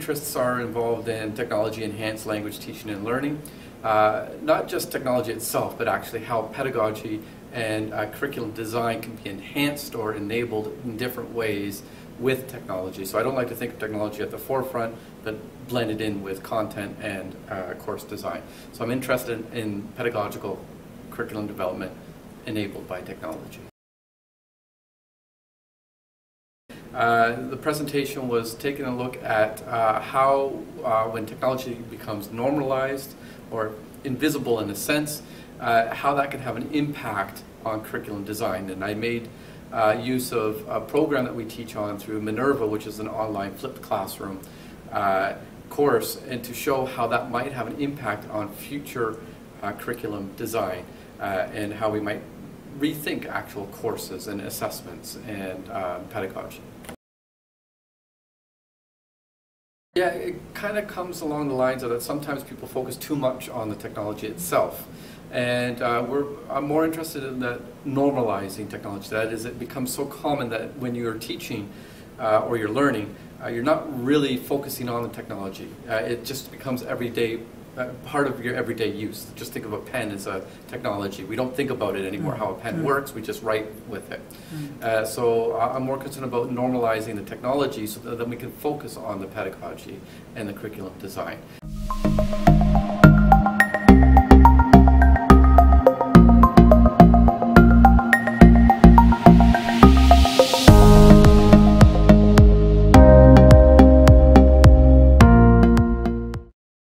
interests are involved in technology enhanced language teaching and learning. Uh, not just technology itself, but actually how pedagogy and uh, curriculum design can be enhanced or enabled in different ways with technology. So I don't like to think of technology at the forefront, but blended in with content and uh, course design. So I'm interested in, in pedagogical curriculum development enabled by technology. Uh, the presentation was taking a look at uh, how, uh, when technology becomes normalized or invisible in a sense, uh, how that can have an impact on curriculum design. And I made use of a program that we teach on through Minerva, which is an online flipped classroom course, and to show how that might have an impact on future curriculum design and how we might rethink actual courses and assessments and pedagogy. Yeah, it kind of comes along the lines of that sometimes people focus too much on the technology itself. And uh, we're, I'm more interested in that normalizing technology. That is, it becomes so common that when you're teaching uh, or you're learning, uh, you're not really focusing on the technology. Uh, it just becomes everyday part of your everyday use. Just think of a pen as a technology. We don't think about it anymore, mm. how a pen mm. works, we just write with it. Mm. Uh, so uh, I'm more concerned about normalizing the technology so that then we can focus on the pedagogy and the curriculum design.